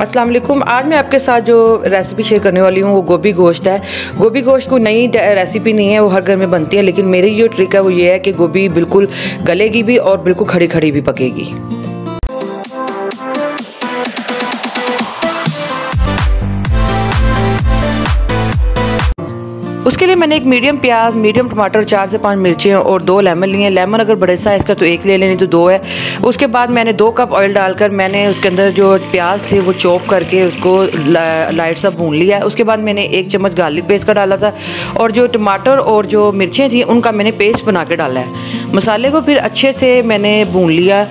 अस्सलाम वालेकुम। आज मैं आपके साथ जो रेसिपी शेयर करने वाली हूँ, वो गोभी गोश्त है। गोभी गोश्त कोई नई रेसिपी नहीं है, वो हर घर में बनती है, लेकिन मेरी जो ट्रिक है वो ये है कि गोभी बिल्कुल गलेगी भी और बिल्कुल खड़ी खड़ी भी पकेगी। उसके लिए मैंने एक मीडियम प्याज, मीडियम टमाटर चार से पाँच मिर्चें और दो लेमन लिए। लेमन अगर बड़े साइज़ का तो एक ले लेनी तो दो है। उसके बाद मैंने दो कप ऑयल डालकर मैंने उसके अंदर जो प्याज थे वो चॉप करके उसको लाइट सा भून लिया। उसके बाद मैंने एक चम्मच गार्लिक पेस्ट का डाला था और जो टमाटर और जो मिर्चें थी, उनका मैंने पेस्ट बना के डाला है। मसाले को फिर अच्छे से मैंने भून लिया।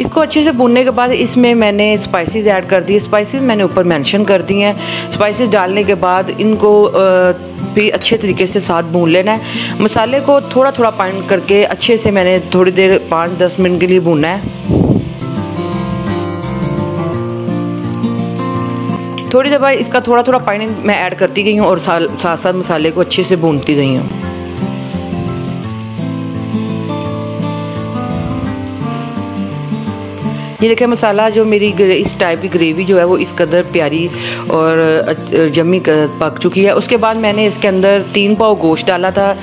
इसको अच्छे से भूनने के बाद इसमें मैंने स्पाइसेस ऐड कर दिए। स्पाइसेस मैंने ऊपर मेंशन कर दिए हैं। स्पाइसेस डालने के बाद इनको भी अच्छे तरीके से साथ भून लेना है। मसाले को थोड़ा थोड़ा पानी करके अच्छे से मैंने थोड़ी देर पाँच दस मिनट के लिए भूनना है। थोड़ी देर बाद इसका थोड़ा थोड़ा पानी मैं ऐड करती गई हूँ और साथ साथ मसाले को अच्छे से भूनती गई हूँ। ये देखिए मसाला जो मेरी इस टाइप की ग्रेवी जो है वो इस कदर प्यारी और जमी पक चुकी है। उसके बाद मैंने इसके अंदर तीन पाव गोश्त डाला था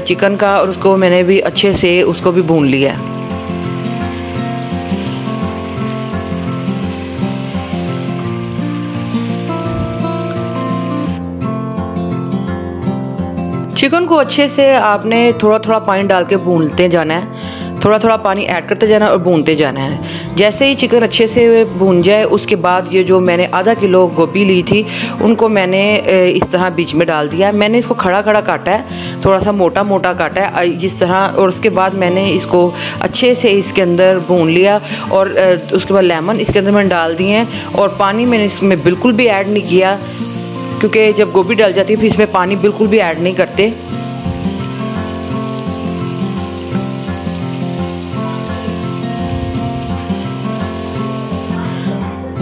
चिकन का और उसको मैंने भी अच्छे से उसको भी भून लिया चिकन को अच्छे से आपने थोड़ा थोड़ा पानी डाल के भूनते जाना है। थोड़ा थोड़ा पानी ऐड करते जाना है और भूनते जाना है। जैसे ही चिकन अच्छे से भून जाए, उसके बाद ये जो मैंने आधा किलो गोभी ली थी, उनको मैंने इस तरह बीच में डाल दिया मैंने इसको खड़ा खड़ा काटा है थोड़ा सा मोटा मोटा काटा है जिस तरह, और उसके बाद मैंने इसको अच्छे से इसके अंदर भून लिया और उसके बाद लेमन इसके अंदर मैंने डाल दिए और पानी मैंने इसमें बिल्कुल भी ऐड नहीं किया, क्योंकि जब गोभी डल जाती है, फिर इसमें पानी बिल्कुल भी ऐड नहीं करते।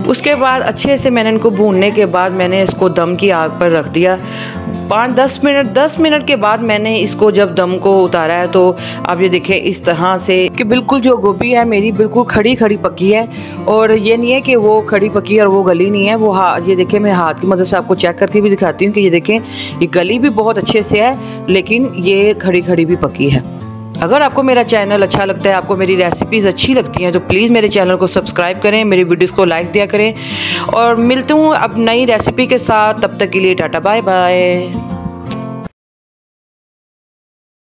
उसके बाद अच्छे से मैंने इनको भूनने के बाद मैंने इसको दम की आग पर रख दिया। पाँच, दस मिनट दस मिनट के बाद मैंने इसको जब दम को उतारा है तो आप ये देखें इस तरह से कि बिल्कुल जो गोभी है मेरी बिल्कुल खड़ी खड़ी पकी है। और ये नहीं है कि वो खड़ी पकी है और वो गली नहीं है, वो हाथ ये देखें मैं हाथ की मदद से आपको चेक करके भी दिखाती हूँ कि ये देखें, ये गली भी बहुत अच्छे से है, लेकिन ये खड़ी खड़ी भी पकी है। अगर आपको मेरा चैनल अच्छा लगता है, आपको मेरी रेसिपीज़ अच्छी लगती हैं तो प्लीज़ मेरे चैनल को सब्सक्राइब करें, मेरी वीडियोस को लाइक दिया करें। और मिलती हूँ अब नई रेसिपी के साथ, तब तक के लिए टाटा बाय बाय